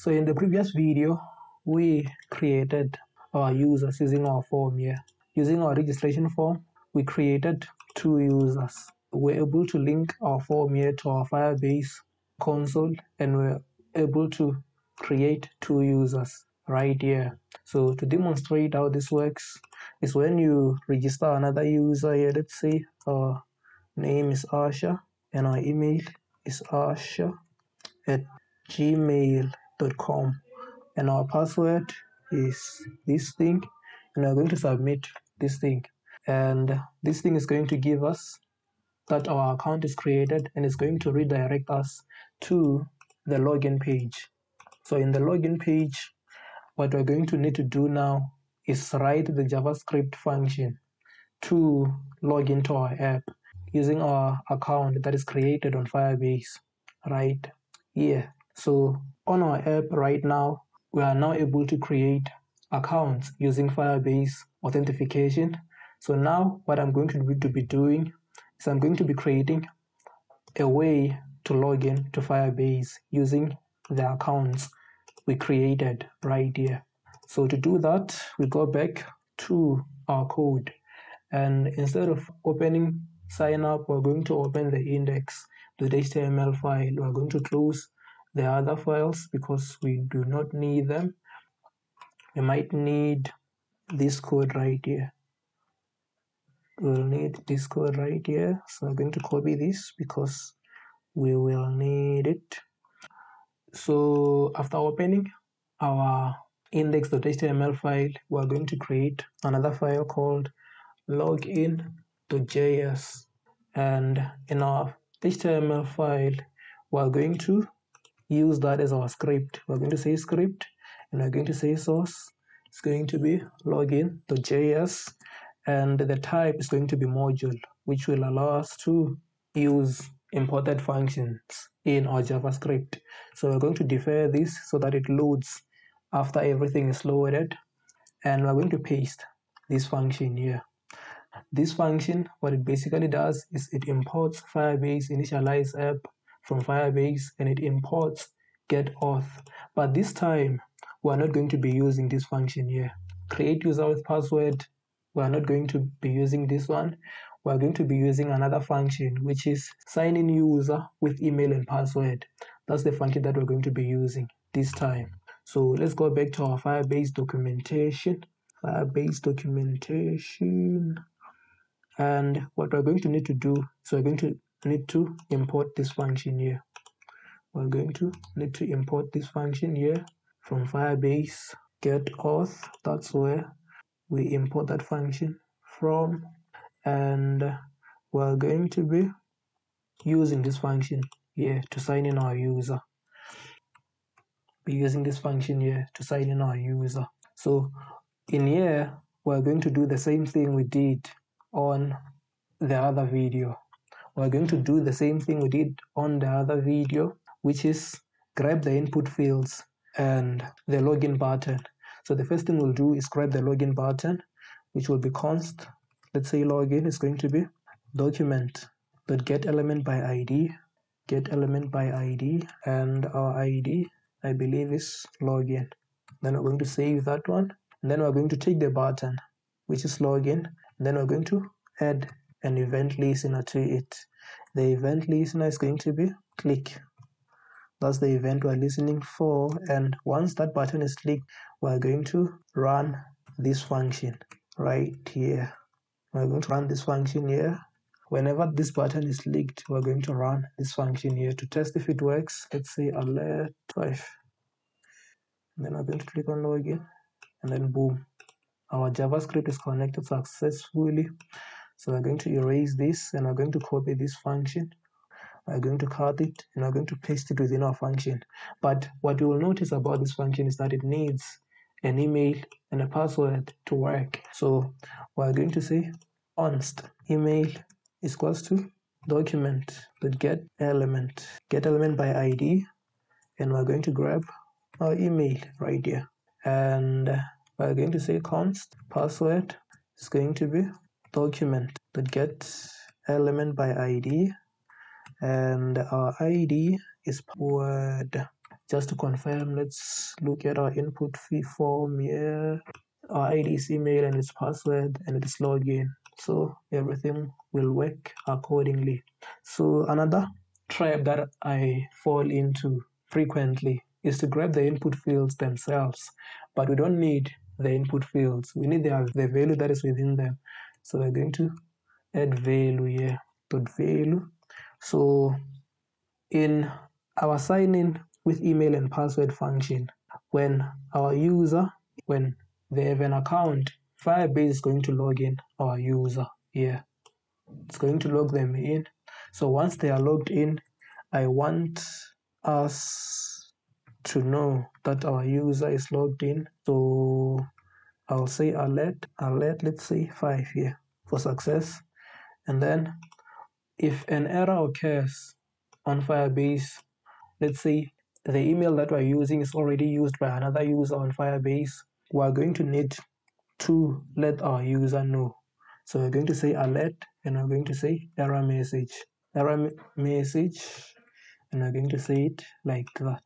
So in the previous video, we created our users using our form here. Using our registration form, we created two users. We're able to link our form here to our Firebase console and we're able to create two users right here. So to demonstrate how this works is when you register another user here, let's say our name is Asha and our email is Asha at gmail com. And our password is this thing and we're going to submit this thing. And this thing is going to give us that our account is created and it's going to redirect us to the login page. So in the login page what we're going to need to do now is write the javascript function to log into our app using our account that is created on firebase right here so on our app right now, we are now able to create accounts using Firebase authentication. So now what I'm going to be, to be doing is I'm going to be creating a way to log in to Firebase using the accounts we created right here. So to do that, we go back to our code and instead of opening sign up, we're going to open the index.html file. We're going to close the other files because we do not need them. We might need this code right here. We'll need this code right here. So I'm going to copy this because we will need it. So after opening our index.html file we're going to create another file called login.js and in our html file we're going to use that as our script. We're going to say script and we're going to say source. It's going to be login.js and the type is going to be module which will allow us to use imported functions in our javascript. So we're going to defer this so that it loads after everything is loaded and we're going to paste this function here. This function what it basically does is it imports firebase initialize app from Firebase and it imports get auth. But this time, we're not going to be using this function here. Create user with password, we're not going to be using this one. We're going to be using another function, which is sign in user with email and password. That's the function that we're going to be using this time. So let's go back to our Firebase documentation. Firebase documentation. And what we're going to need to do, so we're going to need to import this function here. We're going to need to import this function here from firebase get auth that's where we import that function from and we're going to be using this function here to sign in our user. Be using this function here to sign in our user. So in here we're going to do the same thing we did on the other video we're going to do the same thing we did on the other video which is grab the input fields and the login button. So the first thing we'll do is grab the login button which will be const. Let's say login is going to be document but get element by id get element by id and our id i believe is login. Then we're going to save that one. And then we're going to take the button which is login. Then we're going to add an event listener to it the event listener is going to be click. That's the event we're listening for and once that button is clicked we're going to run this function right here. We're going to run this function here. Whenever this button is clicked we're going to run this function here to test if it works. Let's say alert 5 then I'm going to click on login and then boom. Our javascript is connected successfully so we're going to erase this and we're going to copy this function. We're going to cut it and we're going to paste it within our function. But what you will notice about this function is that it needs an email and a password to work. So we're going to say const email is equals to document but get element. Get element by id and we're going to grab our email right here. And we're going to say const password is going to be document that gets element by id and our id is word just to confirm let's look at our input form here. Our ID's email and its password and its login. So everything will work accordingly. So another trap that I fall into frequently is to grab the input fields themselves but we don't need the input fields. We need the, the value that is within them so we're going to add value here dot value. So in our sign in with email and password function when our user when they have an account firebase is going to log in our user here. It's going to log them in. So once they are logged in i want us to know that our user is logged in. So i'll say alert alert let's say five here for success. And then if an error occurs on firebase let's say the email that we're using is already used by another user on firebase we're going to need to let our user know. So we're going to say alert and we're going to say error message error message and we're going to say it like that.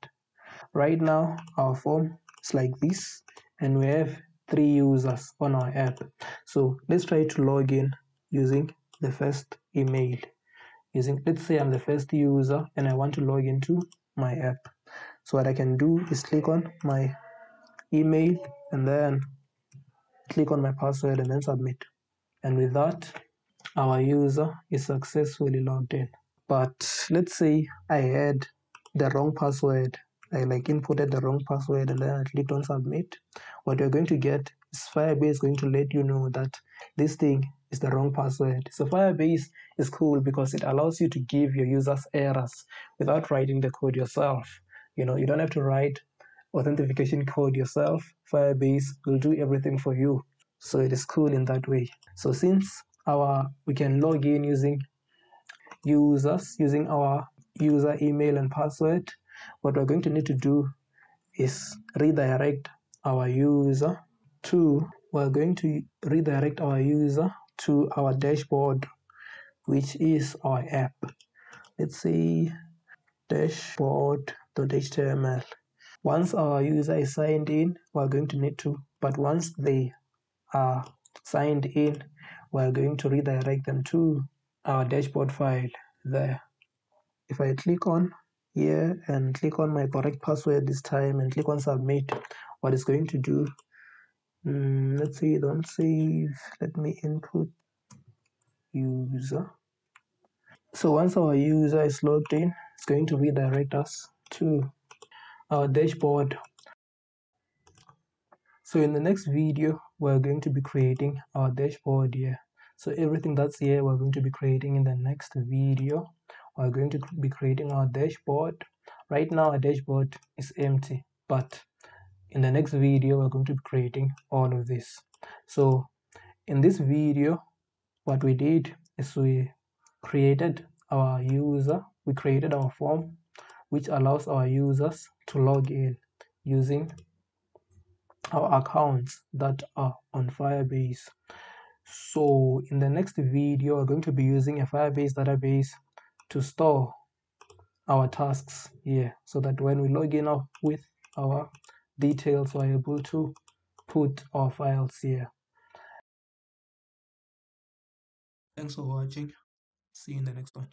Right now our form is like this and we have three users on our app. So let's try to log in using the first email. Using let's say i'm the first user and i want to log into my app. So what i can do is click on my email and then click on my password and then submit. And with that our user is successfully logged in. But let's say i had the wrong password i like inputted the wrong password and then i clicked on submit. What you're going to get is firebase going to let you know that this thing is the wrong password. So firebase is cool because it allows you to give your users errors without writing the code yourself. You know you don't have to write authentication code yourself. Firebase will do everything for you. So it is cool in that way. So since our we can log in using users using our user email and password what we're going to need to do is redirect our user to we're going to redirect our user to our dashboard which is our app. Let's say dashboard.html once our user is signed in we're going to need to but once they are signed in we're going to redirect them to our dashboard file there. If I click on here and click on my correct password this time and click on submit. What it's going to do mm, let's see don't save. Let me input user. So once our user is logged in it's going to redirect us to our dashboard. So in the next video we're going to be creating our dashboard here. So everything that's here we're going to be creating in the next video we're going to be creating our dashboard. Right now our dashboard is empty but in the next video we're going to be creating all of this. So in this video what we did is we created our user we created our form which allows our users to log in using our accounts that are on firebase. So in the next video we're going to be using a firebase database to store our tasks here so that when we log in with our details we're able to put our files here. Thanks for watching. See you in the next one